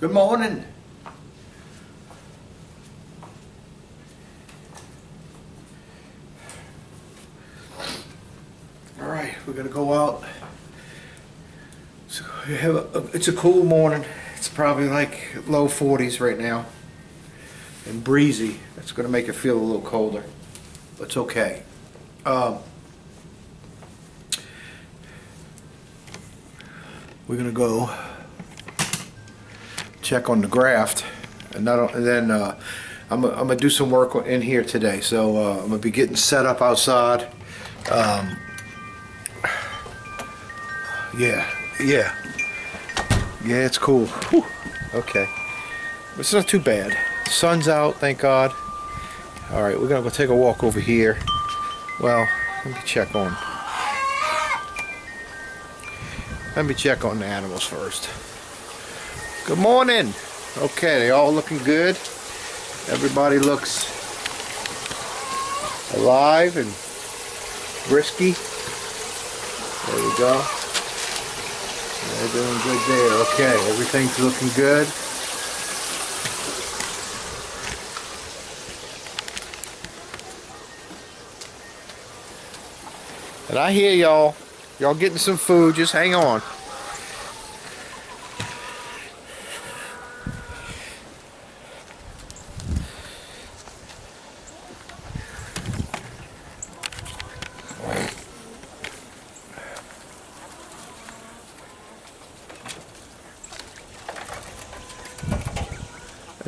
Good morning. All right, we're gonna go out. So we have a, it's a cool morning. It's probably like low 40s right now. And breezy. It's gonna make it feel a little colder. But it's okay. Um, we're gonna go check on the graft, and not and then uh, I'm, I'm gonna do some work in here today. So uh, I'm gonna be getting set up outside. Um, yeah, yeah, yeah. It's cool. Whew. Okay, it's not too bad. Sun's out, thank God. All right, we're gonna go take a walk over here. Well, let me check on. Let me check on the animals first. Good morning. Okay, they all looking good. Everybody looks alive and frisky. There we go. They're doing good there. Okay, everything's looking good. And I hear y'all. Y'all getting some food. Just hang on.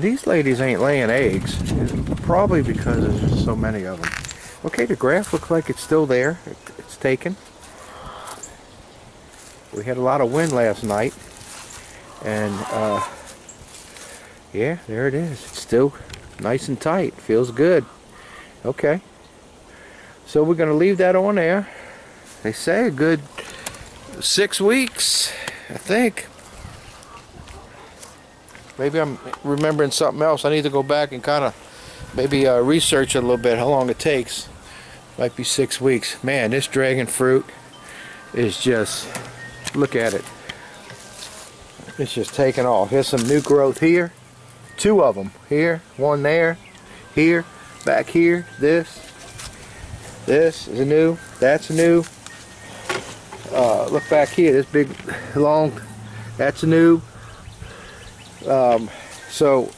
These ladies ain't laying eggs. Probably because there's just so many of them. Okay, the graft looks like it's still there. It, it's taken. We had a lot of wind last night. And, uh, yeah, there it is. It's still nice and tight. Feels good. Okay. So we're going to leave that on there. They say a good six weeks, I think. Maybe I'm remembering something else. I need to go back and kind of maybe uh, research a little bit how long it takes. Might be six weeks. Man, this dragon fruit is just, look at it. It's just taking off. Here's some new growth here. Two of them. Here, one there, here, back here, this. This is a new, that's new. Uh, look back here, this big, long, that's new. Um, so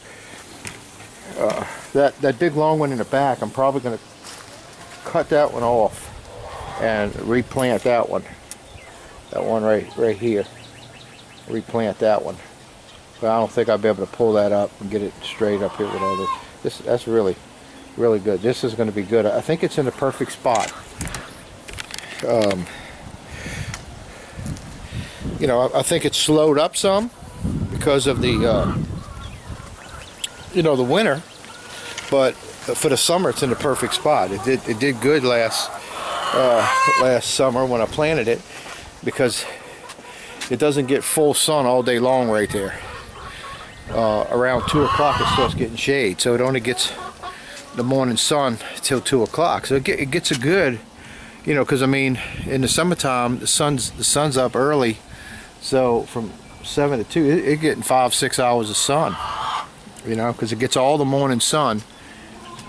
uh, that that big long one in the back, I'm probably going to cut that one off and replant that one. That one right right here. Replant that one. But I don't think I'll be able to pull that up and get it straight up here with all this. This that's really really good. This is going to be good. I think it's in the perfect spot. Um, you know, I, I think it's slowed up some because of the uh, you know the winter but for the summer it's in the perfect spot. It did it did good last uh, last summer when I planted it because it doesn't get full sun all day long right there. Uh, around two o'clock it starts getting shade so it only gets the morning sun till two o'clock. So it, get, it gets a good you know because I mean in the summertime the sun's the sun's up early. So from seven to two, it, it getting five, six hours of sun. You know, because it gets all the morning sun,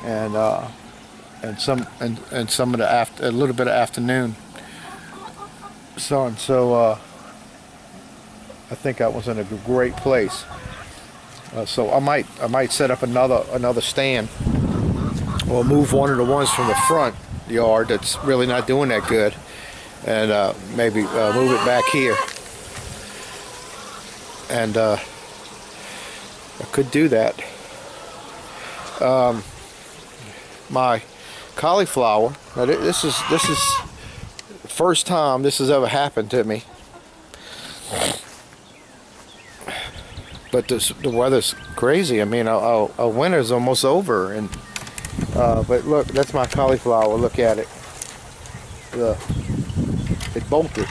and uh, and some and and some of the after a little bit of afternoon sun. So uh, I think that was in a great place. Uh, so I might I might set up another another stand, or move one of the ones from the front yard that's really not doing that good, and uh, maybe uh, move it back here and uh, I could do that. Um, my cauliflower. This is this is first time this has ever happened to me. But this, the weather's crazy. I mean, our, winter's almost over, and uh, but look, that's my cauliflower. Look at it. Look, it bolted.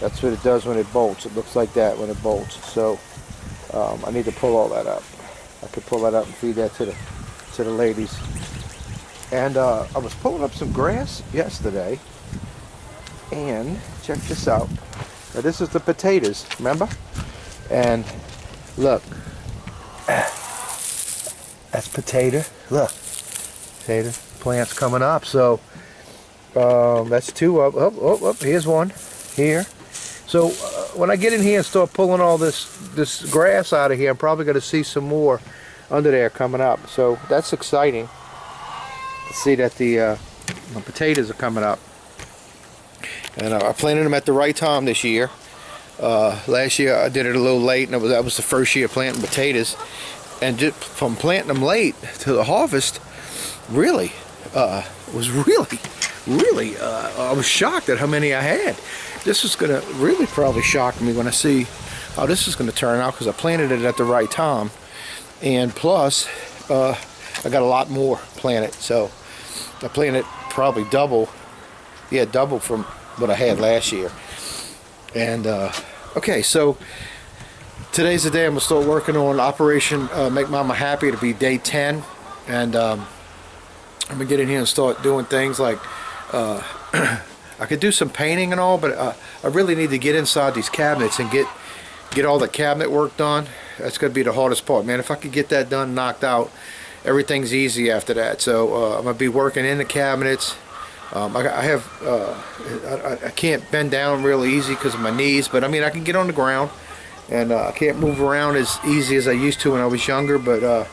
That's what it does when it bolts. It looks like that when it bolts. So um, I need to pull all that up. I could pull that up and feed that to the to the ladies. And uh, I was pulling up some grass yesterday. And check this out. Now this is the potatoes, remember? And Look. That's potato. Look. Potato plants coming up. So um, that's two up. Oh, oh, oh, here's one. Here. So uh, when I get in here and start pulling all this this grass out of here, I'm probably going to see some more under there coming up. So that's exciting to see that the, uh, the potatoes are coming up. And uh, I planted them at the right time this year. Uh, last year I did it a little late, and was, that was the first year planting potatoes. And just from planting them late to the harvest, really, uh, was really, really, uh, I was shocked at how many I had. This is going to really probably shock me when I see how this is going to turn out because I planted it at the right time. And plus, uh, I got a lot more planted. So I planted probably double, yeah, double from what I had last year. And uh, okay, so today's the day I'm gonna start working on Operation uh, Make Mama Happy to be day 10, and um, I'm gonna get in here and start doing things like uh, I could do some painting and all, but uh, I really need to get inside these cabinets and get get all the cabinet work done. That's gonna be the hardest part, man. If I could get that done, knocked out, everything's easy after that. So uh, I'm gonna be working in the cabinets. Um, I, I, have uh, I, I, can't bend down real easy because of my knees, but I mean I can get on the ground, and uh, I can't move around as easy as I used to when I was younger. But uh,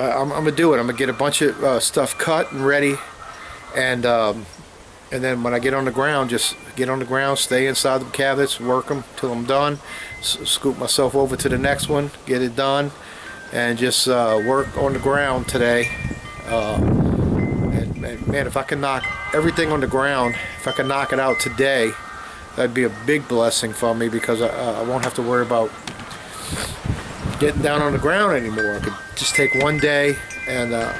I, am gonna do it. I'm gonna get a bunch of stuff cut and ready, and um, and then when I get on the ground, just get on the ground, stay inside the cabinets, work them till I'm done, S scoop myself over to the next one, get it done, and just uh, work on the ground today. Uh, and, and, man, if I can knock everything on the ground, if I can knock it out today, that'd be a big blessing for me because I, I won't have to worry about getting down on the ground anymore. I could just take one day, and, uh,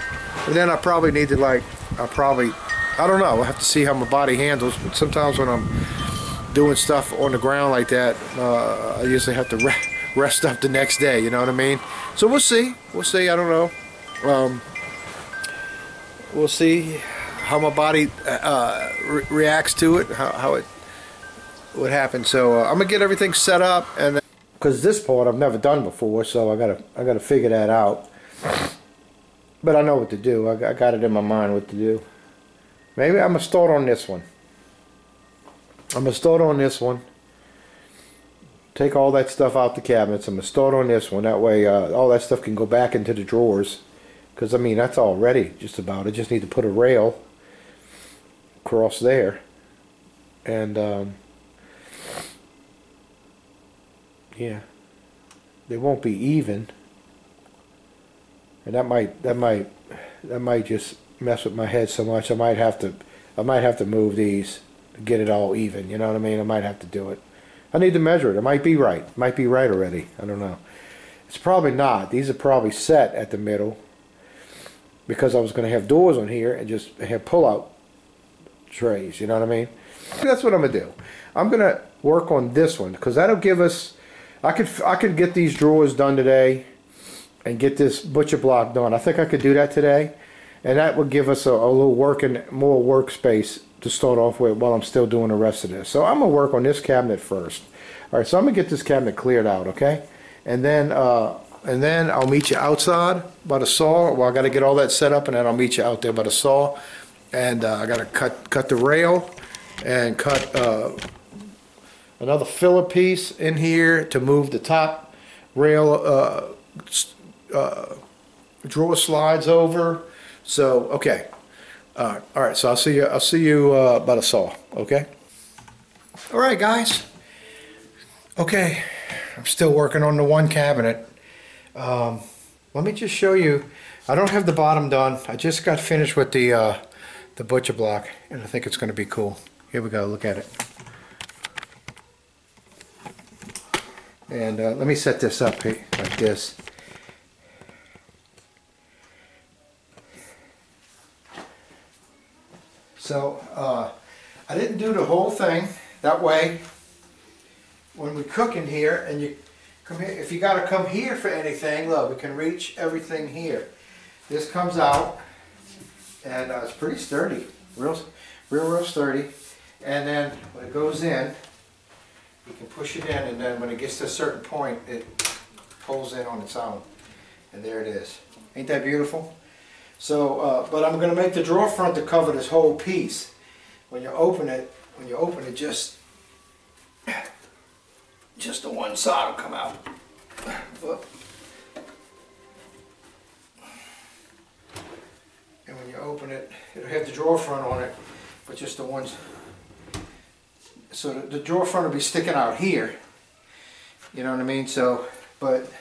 and then I probably need to like, I probably, I don't know. I have to see how my body handles. But sometimes when I'm doing stuff on the ground like that, uh, I usually have to rest rest up the next day, you know what I mean? So we'll see. We'll see. I don't know. Um, we'll see how my body uh, re reacts to it, how, how it what happens. So uh, I'm gonna get everything set up, and because this part I've never done before, so I gotta I gotta figure that out. But I know what to do. I, got it in my mind what to do. Maybe I'm gonna start on this one. I'm gonna start on this one take all that stuff out the cabinets. I'm going to start on this one. That way uh, all that stuff can go back into the drawers. Because, I mean, that's all ready just about. I just need to put a rail across there. And, um, yeah, they won't be even. And that might, that might, that might just mess with my head so much. I might have to, I might have to move these to get it all even. You know what I mean? I might have to do it. I need to measure it. It might be right. It might be right already. I don't know. It's probably not. These are probably set at the middle because I was going to have doors on here and just have pull-out trays. You know what I mean? That's what I'm going to do. I'm going to work on this one because that'll give us. I could I could get these drawers done today and get this butcher block done. I think I could do that today, and that would give us a, a little working more workspace to start off with while I'm still doing the rest of this. So I'm going to work on this cabinet first. All right, so I'm going to get this cabinet cleared out, okay? And then uh, and then I'll meet you outside by the saw. Well, I got to get all that set up, and then I'll meet you out there by the saw. And uh, I got to cut cut the rail and cut uh, another filler piece in here to move the top rail uh, drawer slides over. So okay, uh, all right, so I'll see you. I'll see you uh, by the saw. Okay. All right, guys. Okay, I'm still working on the one cabinet. Um, let me just show you. I don't have the bottom done. I just got finished with the uh, the butcher block, and I think it's going to be cool. Here we go. Look at it. And uh, let me set this up like this. So uh, I didn't do the whole thing. That way, when we cook in here, and you come here, if you got to come here for anything, look, we can reach everything here. This comes out, and uh, it's pretty sturdy, real, real, real sturdy. And then when it goes in, you can push it in, and then when it gets to a certain point, it pulls in on its own. And there it is. Ain't that beautiful? So, uh, but I'm gonna make the drawer front to cover this whole piece. When you open it, when you open it, just, just the one side will come out. But- And when you open it, it'll have the drawer front on it, but just the ones. So the, the drawer front will be sticking out here. You know what I mean? So, but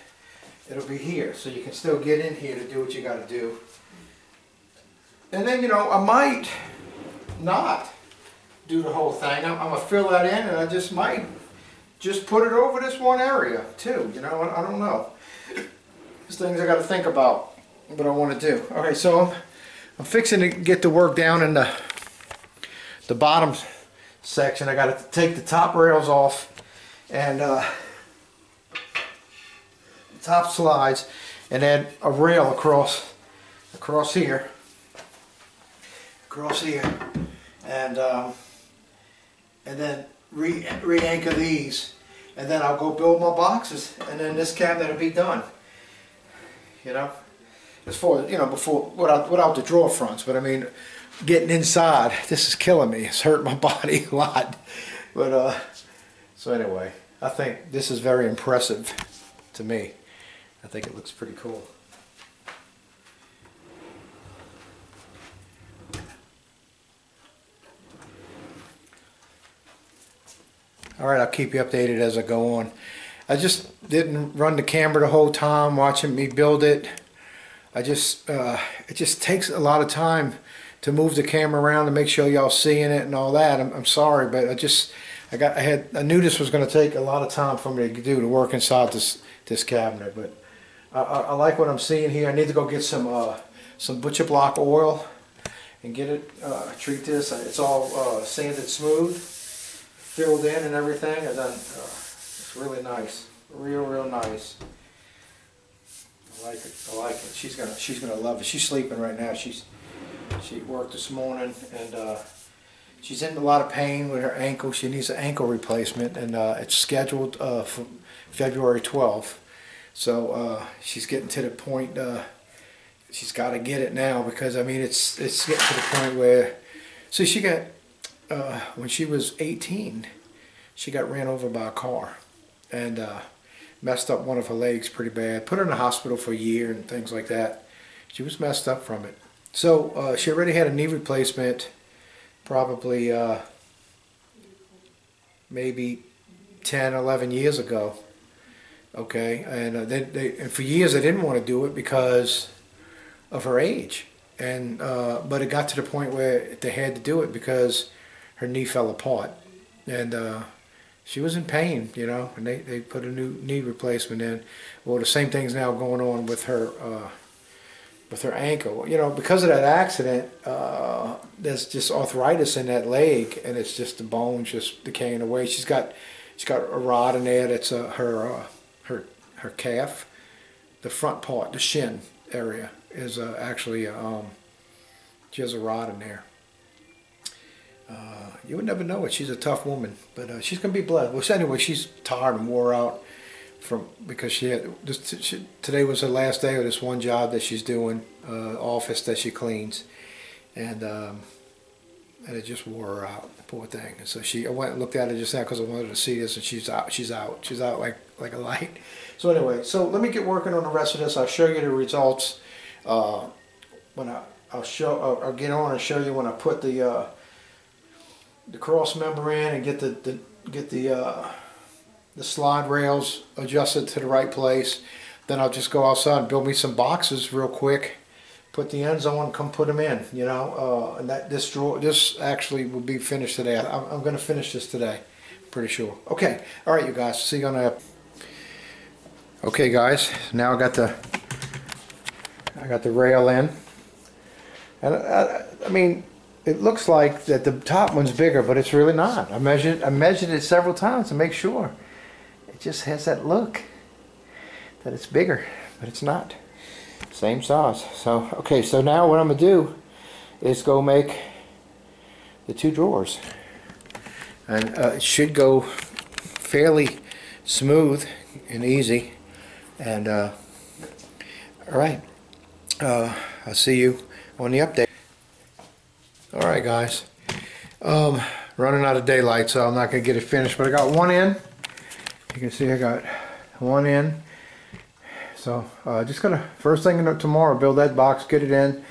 it'll be here, so you can still get in here to do what you gotta do. And then, you know, I might not do the whole thing. I'm, I'm gonna fill that in and I just might just put it over this one area too, you know, I, I don't know. There's things I gotta think about, what I wanna do. Okay, so I'm, I'm fixing to get the work down in the, the bottom section. I gotta take the top rails off and, uh, top slides and add a rail across, across here across here. And um, and then re re-anchor these. And then I'll go build my boxes. And then this cabinet will be done. You know? As far as you know before without without the drawer fronts. But I mean getting inside this is killing me. It's hurt my body a lot. But uh so anyway I think this is very impressive to me. I think it looks pretty cool All right, I'll keep you updated as I go on. I just didn't run the camera the whole time watching me build it. I just, uh, it just takes a lot of time to move the camera around to make sure y'all seeing it and all that. I'm, I'm sorry, but I just, I got, I had, I knew this was going to take a lot of time for me to do to work inside this, this cabinet. But I, I, I like what I'm seeing here. I need to go get some, uh, some butcher block oil and get it, uh, treat this. It's all uh, sanded smooth filled in and everything, and then uh, it's really nice, real, real nice. I like it. I like it. She's gonna, she's gonna love it. She's sleeping right now. She's, she worked this morning, and uh, she's in a lot of pain with her ankle. She needs an ankle replacement, and uh, it's scheduled uh, for February 12th. So uh, she's getting to the point. Uh, she's got to get it now because I mean it's it's getting to the point where. So she got uh, when she was 18, she got ran over by a car and uh, messed up one of her legs pretty bad. Put her in the hospital for a year and things like that. She was messed up from it. So uh, she already had a knee replacement probably uh, maybe 10, 11 years ago. Okay, and uh, they, they, and for years they didn't want to do it because of her age. And uh, but it got to the point where they had to do it because her knee fell apart, and uh, she was in pain, you know. And they, they put a new knee replacement in. Well, the same thing's now going on with her uh, with her ankle. You know, because of that accident, uh, there's just arthritis in that leg, and it's just the bones just decaying away. She's got she's got a rod in there that's uh, her uh, her her calf, the front part, the shin area is uh, actually um, she has a rod in there. Uh, you would never know it. She's a tough woman, but uh, she's gonna be blessed. Well, anyway, she's tired and wore out from because she had this. She, today was her last day of this one job that she's doing, uh, office that she cleans, and um, and it just wore her out. Poor thing. And so she, I went and looked at it just now because I wanted to see this, and she's out. She's out. She's out like like a light. So anyway, so let me get working on the rest of this. I'll show you the results uh, when I I'll show I'll, I'll get on and show you when I put the uh, the cross member in and get the, the get the uh, the slide rails adjusted to the right place. Then I'll just go outside and build me some boxes real quick. Put the ends on, come put them in. You know, uh, and that this drawer this actually will be finished today. I'm, I'm going to finish this today, pretty sure. Okay, all right, you guys. See you on the. Okay, guys. Now I got the I got the rail in, and I, I mean it looks like that the top one's bigger, but it's really not. I measured I measured it several times to make sure. It just has that look that it's bigger, but it's not. Same size. So okay, so now what I'm gonna do is go make the two drawers, and uh, it should go fairly smooth and easy. And uh, all right, uh, I'll see you on the update. All right, guys. Um, running out of daylight, so I'm not gonna get it finished, but I got one in. You can see I got one in. So uh, just gonna first thing tomorrow build that box, get it in,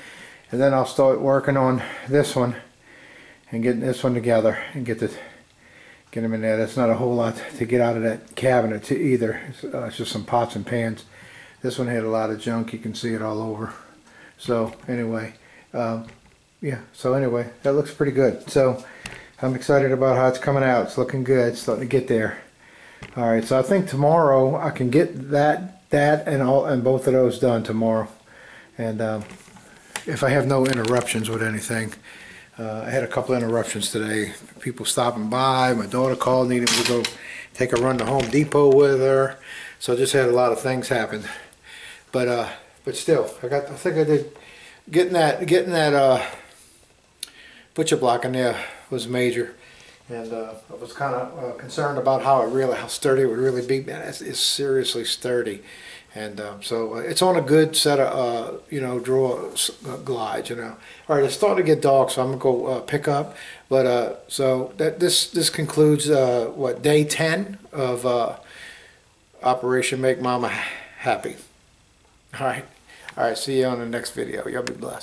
and then I'll start working on this one and getting this one together and get the get them in there. That's not a whole lot to get out of that cabinet to either. It's, uh, it's just some pots and pans. This one had a lot of junk. You can see it all over. So anyway, um, yeah. So anyway, that looks pretty good. So I'm excited about how it's coming out. It's looking good. It's starting to get there. All right. So I think tomorrow I can get that that and all and both of those done tomorrow. And um, if I have no interruptions with anything. Uh, I had a couple interruptions today. People stopping by. My daughter called, needed to go take a run to Home Depot with her. So I just had a lot of things happen. But uh, but still, I got. I think I did. Getting that getting that uh, butcher block in there was major, and uh, I was kind of uh, concerned about how it really how sturdy it would really be. Man, it's, it's seriously sturdy. And um, so uh, it's on a good set of, uh, you know, draw uh, glides, you know. All right, it's starting to get dark, so I'm gonna go uh, pick up. But so that this this concludes what day ten of Operation Make Mama Happy. All right, all right. See you on the next video. Y'all be blessed.